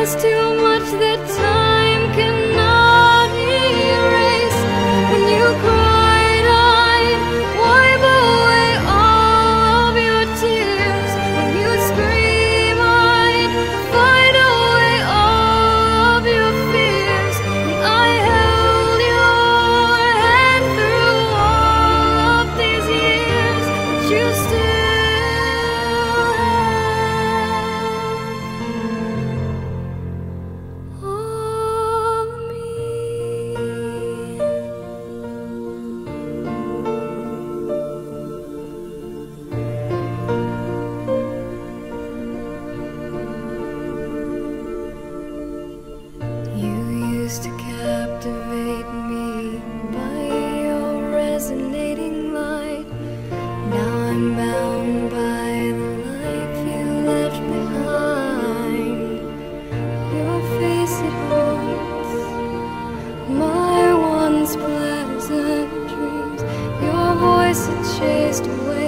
was too much that twice it chased away.